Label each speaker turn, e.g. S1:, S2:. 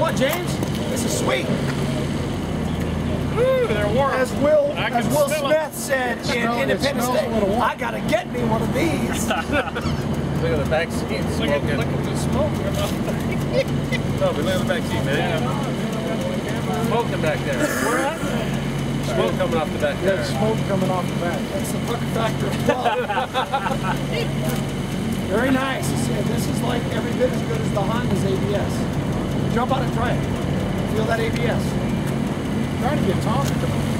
S1: This is sweet.
S2: They're warm.
S1: As Will, as Will Smith said in
S3: smell- it
S1: Independence
S3: smells a
S1: Day. I gotta get me one of these.
S4: Look at the back seat.
S2: Look at, look at the smoke.
S4: No, but look at the back seat, man. Smoking back there. Smoke coming off the back
S3: Yeah,
S4: there.
S3: smoke coming off the back.
S1: That's the pucker factor. Very nice. This is like every bit as good as the Honda's ABS. Jump on try it. Feel that ABS.
S3: Trying to get Tom.